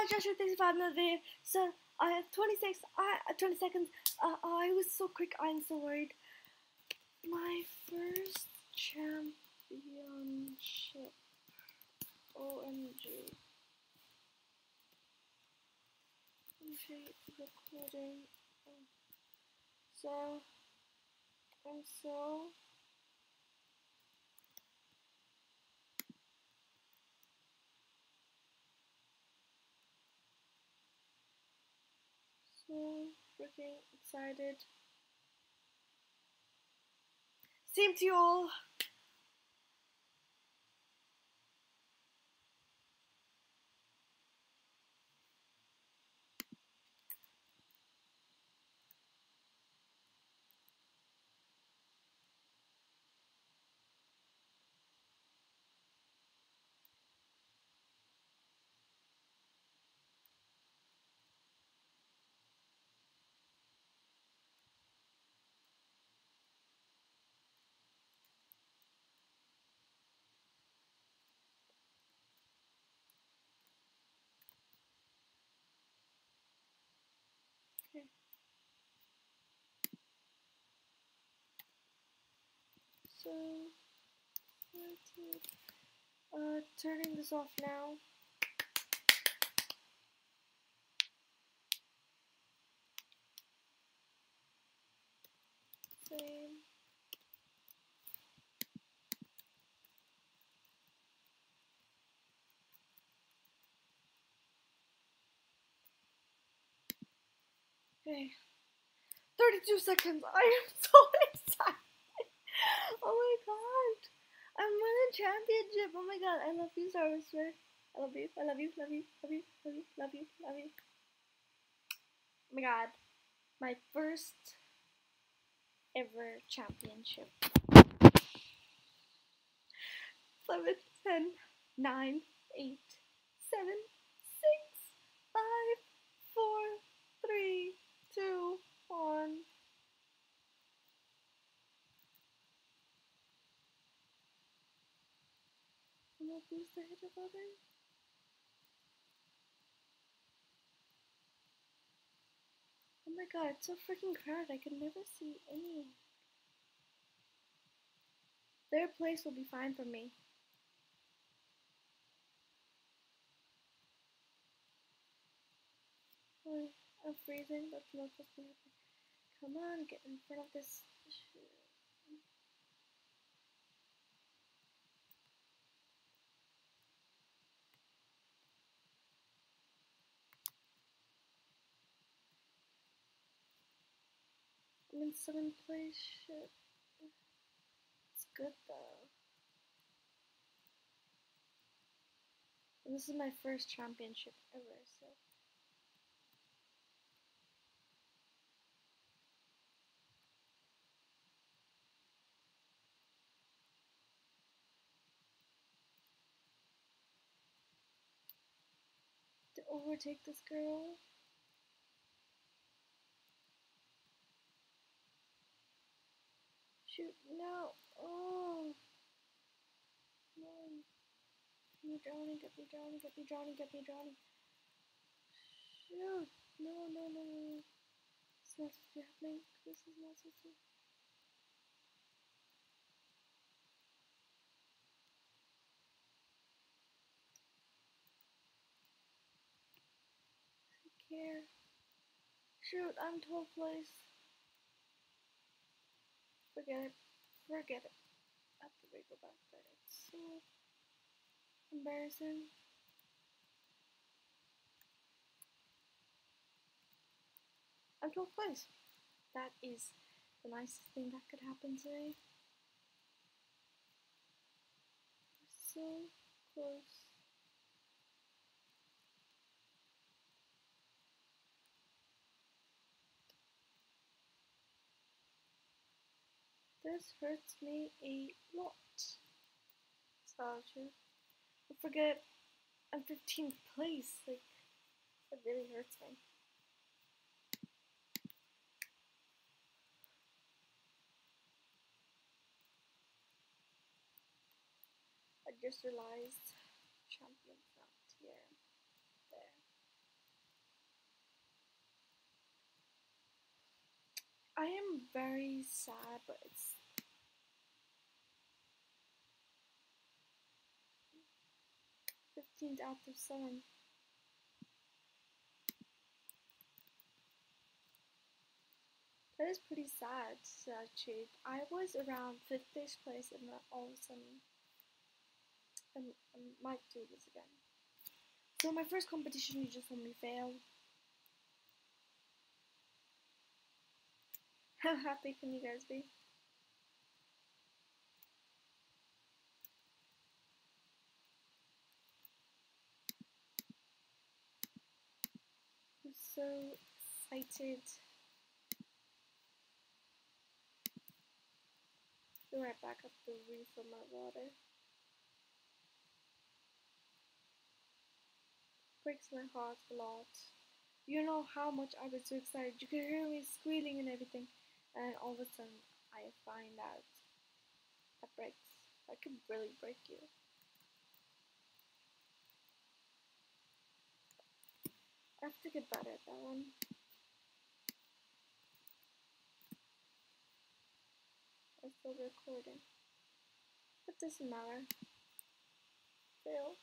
my gosh, thanks for another video. So, I have 26, I, uh, 20 seconds. Uh, I was so quick, I'm so worried. My first championship. OMG. OMG recording. So, and so. so freaking excited. Same to you all. So, uh, turning this off now. Same. Okay. 32 seconds. I am so. Oh my god. I'm winning championship. Oh my god. I love you, Star Whisper. I love you. I love you. Love you. Love you. Love you. Love you. Love you. Oh my god. My first ever championship. 7, 10, 9, 8, 7, Oh my god, it's so freaking crowded. I could never see any. Their place will be fine for me. Oh, I'm freezing. That's not supposed to happen. Come on, get in front of this. I'm in. Shit. It's good though. And this is my first championship ever, so. To overtake this girl. Shoot, no. Oh. No. Get me drowning, get me drowning, get me drowning, get me drowning. Shoot. No, no, no, no. It's not supposed to be happening. This is not supposed to care. Shoot, I'm 12th place. Forget it. Forget it. After we go back there, it's so embarrassing. I'm 12th place. That is the nicest thing that could happen today. So close. This hurts me a lot. Scholarship. I forget I'm 15th place. Like, that really hurts me. I just realized champion's not here. There. I am very sad, but it's fifteenth out of seven. That is pretty sad actually. I was around fifth place and all of a I, I might do this again. So my first competition you just saw me fail. How happy can you guys be? So excited. Be right back up to refill my water. Breaks my heart a lot. You know how much I was so excited. You could hear me squealing and everything. And all of a sudden, I find out that breaks. I could really break you. I have to get better at that one. I'm still recording. But doesn't matter. Fail.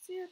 See you